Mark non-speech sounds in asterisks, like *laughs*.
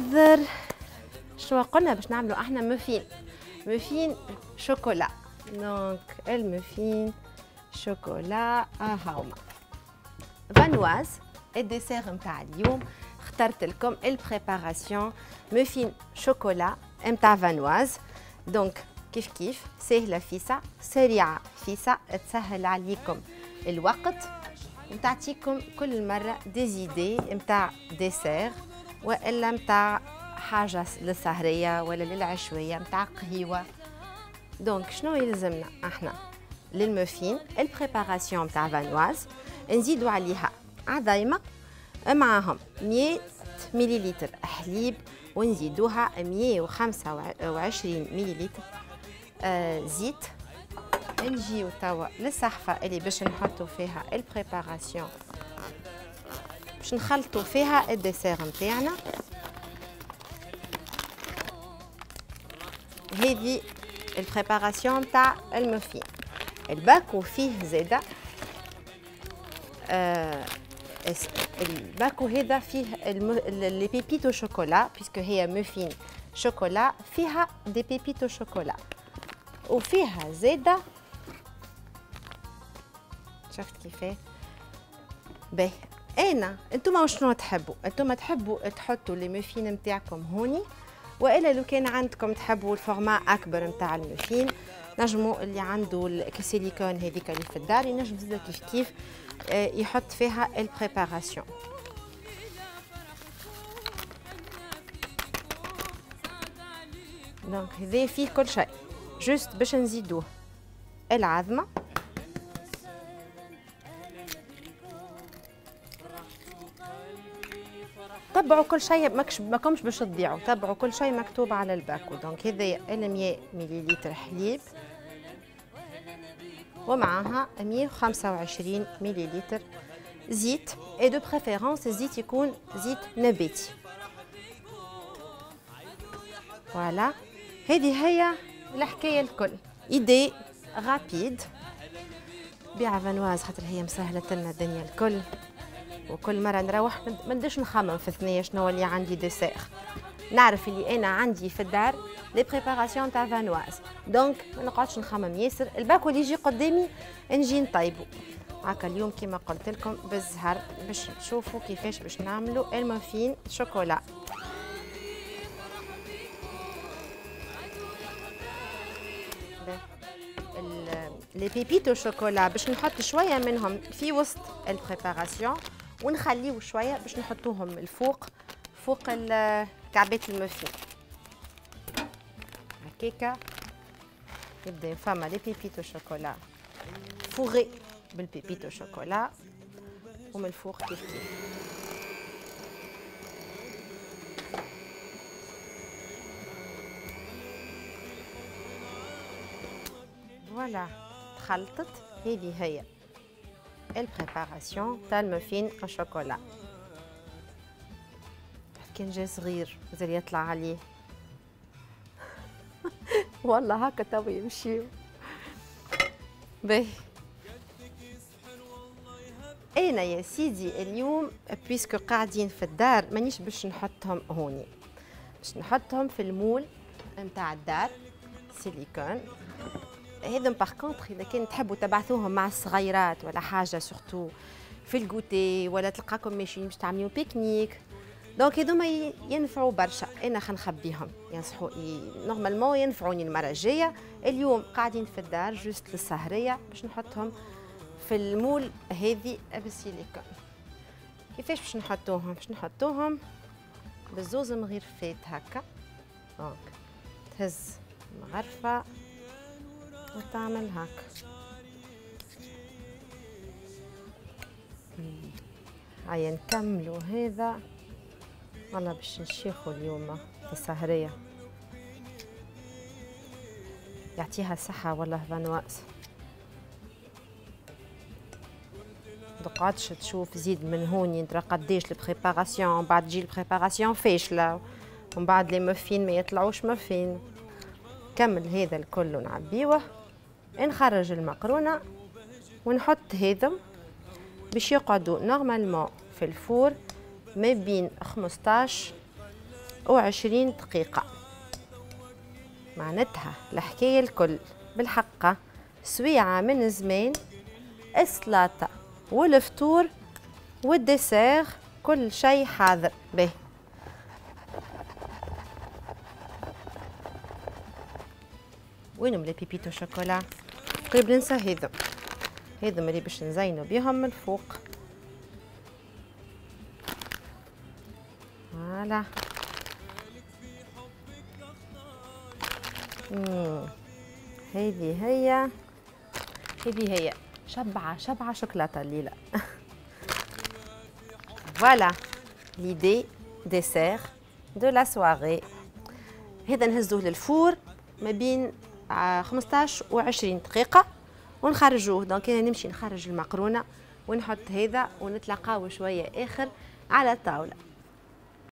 نحضر شو قلنا باش نعملوا إحنا muffins؟ muffins chocolat. donc ال muffins chocolat هاهما Vanoise ال dessert نتاع اليوم. اخترت لكم ال préparation muffins chocolat نتاع Vanoise donc كيف كيف؟ سهلة فيسا سريعة فيسا تسهل عليكم الوقت. نتعطيكم كل مرة des idées نتاع dessert وإلا نتاع حاجة للسهرية ولا للعشوية نتاع قهيوة. donc شنو يلزمنا إحنا؟ لل muffins ال préparation نتاع Vanoise نزيدوا عليها عظيمة معاهم 100 مليلتر حليب ونزيدوها 125 مليلتر آه زيت. نجيو توا للصحفة اللي باش نحطوا فيها ال préparation. باش نخلطوا فيها ال dessert نتاعنا. هذه ال préparation نتاع الموفين الباكو فيه زاده الباكو هذا فيه les pépites au chocolat parce que هي muffin chocolat فيها des pépites au chocolat. وفيها زاده شفت كيفاه؟ باهي. أنا أنتم شنو تحبوا؟ أنتم تحبوا تحطوا les muffins نتاعكم هوني وإلا لو كان عندكم تحبوا ال format أكبر نتاع الموفين نجموا اللي عنده السيليكون هذيك اللي في الدار ينجم زاد كيف كيف يحط فيها ال préparation. donc هذا فيه كل شيء. juste باش نزيدوه. العظمة. تبعوا كل شيء ماكمش باش تضيعوا. تبعوا كل شيء مكتوب على الباكو. donc هذا 100 مليلتر حليب. ومعها 125 مليلتر زيت. et de préférence الزيت يكون زيت نباتي. voilà هذه هي الحكاية الكل. idée rapide بيع Vanoise خاطر هي مسهلة لنا الدنيا الكل. وكل مرة نروح ما نديش نخمم في الثنية شنو اللي عندي dessert نعرف اللي أنا عندي في الدار les préparations تاع Vanoise. donc ما نقعدش نخمم ياسر. الباكو اللي يجي قدامي نجي نطيبو. هكا اليوم كما قلت لكم بالزهر باش تشوفوا كيفاش باش نعملوا ال muffin chocolat. les pépites au chocolat باش نحط شوية منهم في وسط ال préparation. ونخليه شوية باش نحطوهم الفوق فوق كعبات الموفين هكاكا يبدأ فما les pépites au chocolat. fourré بال pépites au chocolat. ومن الفوق كيف كيف. voilà تخلطت هذه هي. ال préparation تاع ال muffin au chocolat كان جا صغير زال يطلع عليه والله هكا توا يمشيو باهي أنا يا سيدي اليوم parce que قاعدين في الدار مانيش باش نحطهم هوني باش نحطهم في ال moule نتاع الدار سيليكون هذا par contre إذا كان تحبوا تبعثوهم مع الصغيرات ولا حاجة surtout في ال goûter ولا تلقاكم ماشيين باش تعملوا pique-nique donc هذوما ينفعوا برشا. أنا خنخبيهم. ينصحوا normalement ينفعوني المرة الجاية. اليوم قاعدين في الدار juste للسهرية باش نحطهم في ال moule هذه بالسيليكون كيفاش باش نحطوهم؟ باش نحطوهم بالزوز مغرفات هكا. دونك تهز مغرفة. وتعمل هكا هيا نكملوا هذا. والله باش نشيخوا اليوم في السهرية. يعطيها الصحة والله فانواس تقعدش تشوف زيد من هوني ترى قديش ال préparation بعد تجي ال préparation فاشلة. ومن بعد les muffins ما يطلعوش muffins. كمل هذا الكل ونعبيوه نخرج المقرونة ونحط هذا باش يقعدوا normalement في ال four ما بين 15 وعشرين دقيقة. معناتها الحكاية الكل. بالحقة سويعة من زمان السلاطة والفطور والديسير كل شيء حاضر. به. وينهم لي بيبيتو شوكولا؟ قريب ننسى هذم هذم اللي باش نزينو بيهم من الفوق. فوالا. هذه هي. هذه هي. شبعة شبعة شوكولاتة الليلة. *laughs* voilà. l'idée dessert de la soirée هذا نهزوه لل four ما بين 15 و 20 دقيقة ونخرجوه donc أنا نمشي نخرج المقرونة ونحط هذا ونتلاقاو شوية آخر على الطاولة.